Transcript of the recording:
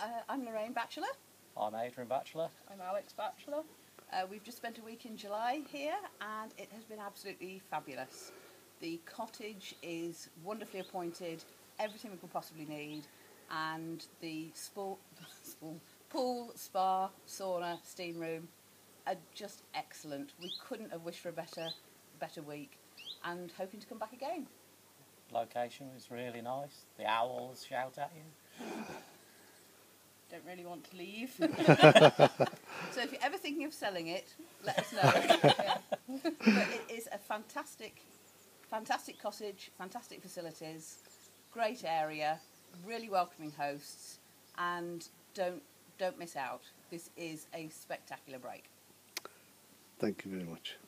Uh, I'm Lorraine Batchelor. I'm Adrian Batchelor. I'm Alex Batchelor. Uh, we've just spent a week in July here and it has been absolutely fabulous. The cottage is wonderfully appointed, everything we could possibly need, and the sport, pool, spa, sauna, steam room are just excellent. We couldn't have wished for a better, better week and hoping to come back again. Location was really nice. The owls shout at you. Don't really want to leave. So if you're ever thinking of selling it, let us know. Yeah. But it is a fantastic, fantastic cottage, fantastic facilities, great area, really welcoming hosts, and don't don't miss out. This is a spectacular break. Thank you very much.